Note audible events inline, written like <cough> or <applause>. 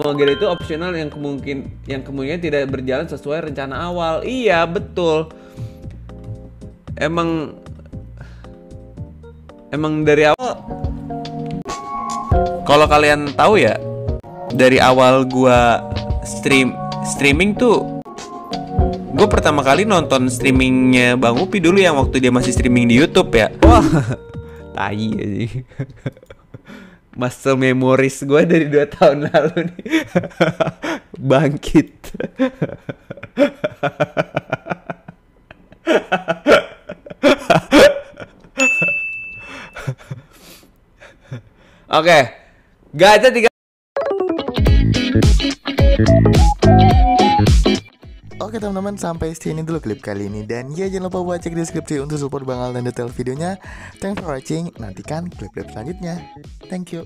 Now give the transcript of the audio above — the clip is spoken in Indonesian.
Moger itu opsional yang kemungkin yang kemungkinan tidak berjalan sesuai rencana awal. Iya, betul. Emang emang dari awal kalau kalian tahu ya dari awal gua stream streaming tuh gue pertama kali nonton streamingnya Bang Upi dulu yang waktu dia masih streaming di YouTube ya. Wah, <laughs> tai aja. Muscle memories gue dari dua tahun lalu nih <laughs> bangkit. <laughs> Oke, gacha tiga. Oke teman-teman sampai sini dulu klip kali ini. Dan ya jangan lupa buat cek deskripsi untuk support Bang Al dan detail videonya. Thanks for watching. Nantikan klip-klip selanjutnya. Thank you